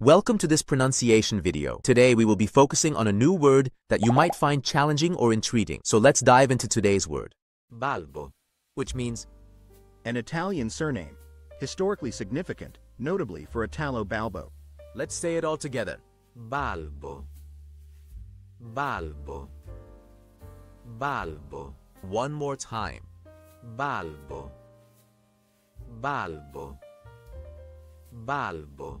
Welcome to this pronunciation video. Today we will be focusing on a new word that you might find challenging or intriguing. So let's dive into today's word. Balbo, which means An Italian surname, historically significant, notably for Italo Balbo. Let's say it all together. Balbo. Balbo. Balbo. One more time. Balbo. Balbo. Balbo.